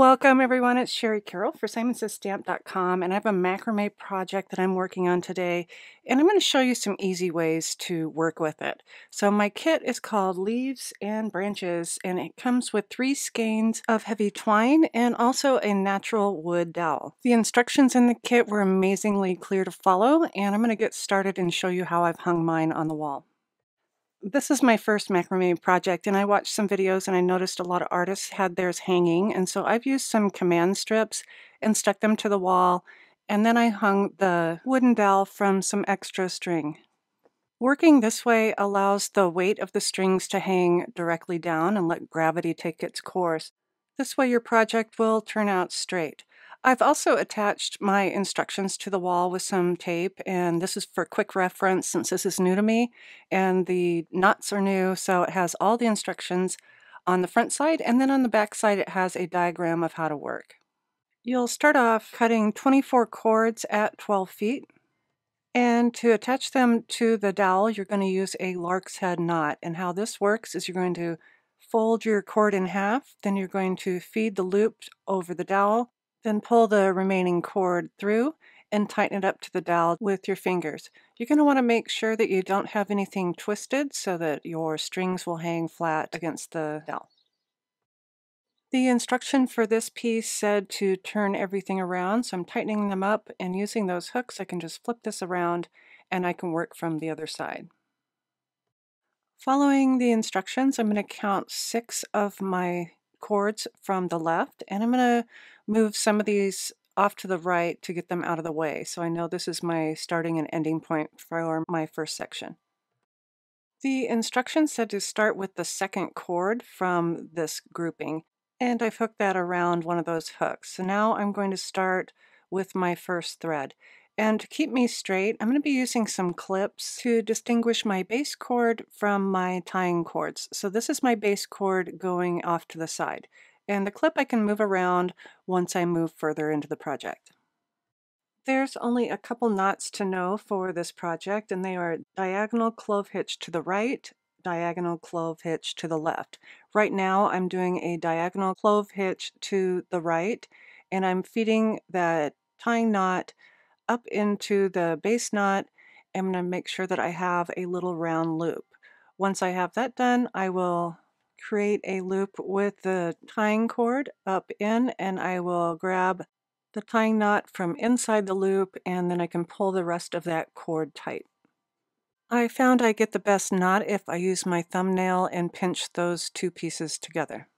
Welcome everyone, it's Shari Carroll for SimonSaysStamp.com and I have a macrame project that I'm working on today and I'm going to show you some easy ways to work with it. So my kit is called Leaves and Branches and it comes with three skeins of heavy twine and also a natural wood dowel. The instructions in the kit were amazingly clear to follow and I'm going to get started and show you how I've hung mine on the wall. This is my first macrame project and I watched some videos and I noticed a lot of artists had theirs hanging and so I've used some command strips and stuck them to the wall and then I hung the wooden dowel from some extra string. Working this way allows the weight of the strings to hang directly down and let gravity take its course. This way your project will turn out straight. I've also attached my instructions to the wall with some tape, and this is for quick reference since this is new to me, and the knots are new, so it has all the instructions on the front side, and then on the back side it has a diagram of how to work. You'll start off cutting 24 cords at 12 feet, and to attach them to the dowel, you're going to use a lark's head knot, and how this works is you're going to fold your cord in half, then you're going to feed the loop over the dowel, then pull the remaining cord through and tighten it up to the dowel with your fingers. You're going to want to make sure that you don't have anything twisted so that your strings will hang flat against the dowel. The instruction for this piece said to turn everything around, so I'm tightening them up and using those hooks I can just flip this around and I can work from the other side. Following the instructions, I'm going to count six of my cords from the left and I'm going to move some of these off to the right to get them out of the way. So I know this is my starting and ending point for my first section. The instructions said to start with the second cord from this grouping and I've hooked that around one of those hooks. So now I'm going to start with my first thread. And to keep me straight, I'm going to be using some clips to distinguish my base cord from my tying cords. So this is my base cord going off to the side. And the clip I can move around once I move further into the project. There's only a couple knots to know for this project, and they are diagonal clove hitch to the right, diagonal clove hitch to the left. Right now I'm doing a diagonal clove hitch to the right, and I'm feeding that tying knot up into the base knot. I'm going to make sure that I have a little round loop. Once I have that done, I will create a loop with the tying cord up in and I will grab the tying knot from inside the loop and then I can pull the rest of that cord tight. I found I get the best knot if I use my thumbnail and pinch those two pieces together.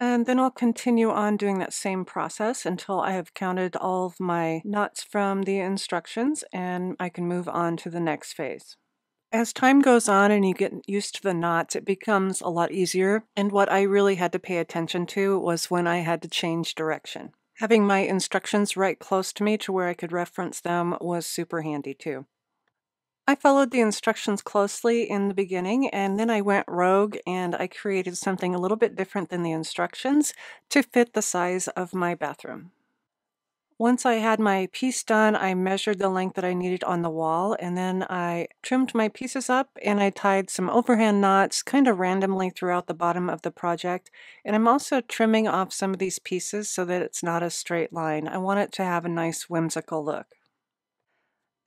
And then I'll continue on doing that same process until I have counted all of my knots from the instructions and I can move on to the next phase. As time goes on and you get used to the knots, it becomes a lot easier. And what I really had to pay attention to was when I had to change direction. Having my instructions right close to me to where I could reference them was super handy too. I followed the instructions closely in the beginning and then I went rogue and I created something a little bit different than the instructions to fit the size of my bathroom. Once I had my piece done, I measured the length that I needed on the wall and then I trimmed my pieces up and I tied some overhand knots kind of randomly throughout the bottom of the project. And I'm also trimming off some of these pieces so that it's not a straight line. I want it to have a nice whimsical look.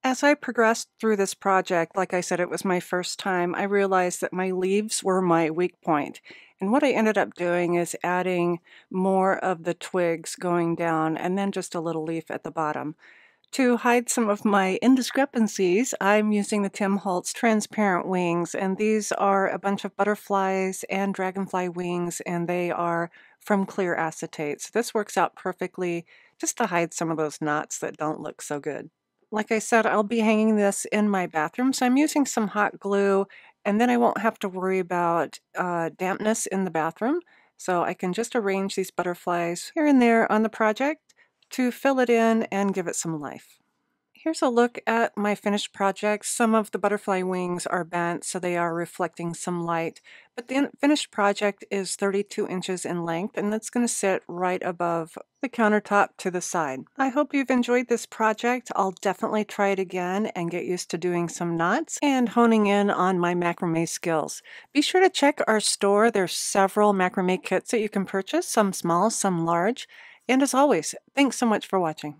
As I progressed through this project, like I said, it was my first time, I realized that my leaves were my weak point. And what I ended up doing is adding more of the twigs going down and then just a little leaf at the bottom. To hide some of my indiscrepancies, I'm using the Tim Holtz transparent wings, and these are a bunch of butterflies and dragonfly wings, and they are from clear acetate. So this works out perfectly just to hide some of those knots that don't look so good. Like I said, I'll be hanging this in my bathroom, so I'm using some hot glue, and then I won't have to worry about uh, dampness in the bathroom. So I can just arrange these butterflies here and there on the project to fill it in and give it some life. Here's a look at my finished project. Some of the butterfly wings are bent, so they are reflecting some light. But the finished project is 32 inches in length, and that's going to sit right above the countertop to the side. I hope you've enjoyed this project. I'll definitely try it again and get used to doing some knots and honing in on my macrame skills. Be sure to check our store. There's several macrame kits that you can purchase, some small, some large. And as always, thanks so much for watching.